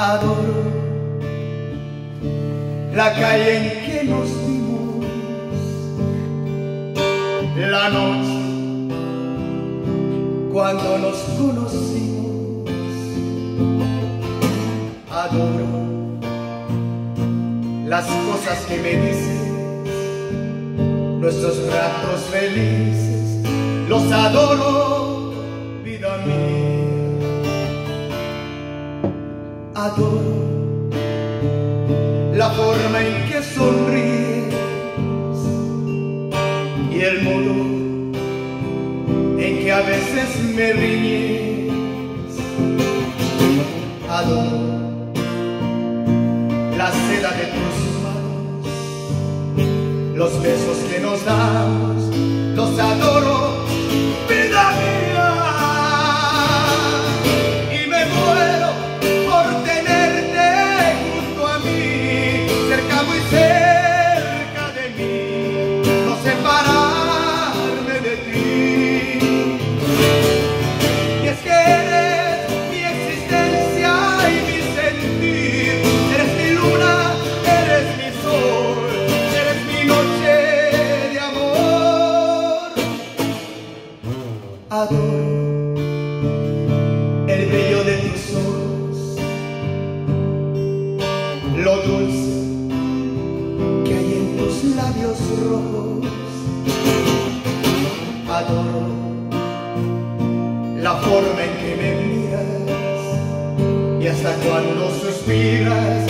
adoro la calle en que nos dimos, la noche cuando nos conocimos. Adoro las cosas que me dices, nuestros ratos felices, los adoro, vida mía. Adoro la forma en que sonríes y el modo en que a veces me riñes. Adoro la seda de tus manos, los besos que nos damos, los adoro, cerca, de mí, no separarme de ti. Y es que eres mi existencia y mi sentir, eres mi luna, eres mi sol, eres mi noche de amor. Adoro labios rojos. Adoro la forma en que me miras y hasta cuando suspiras,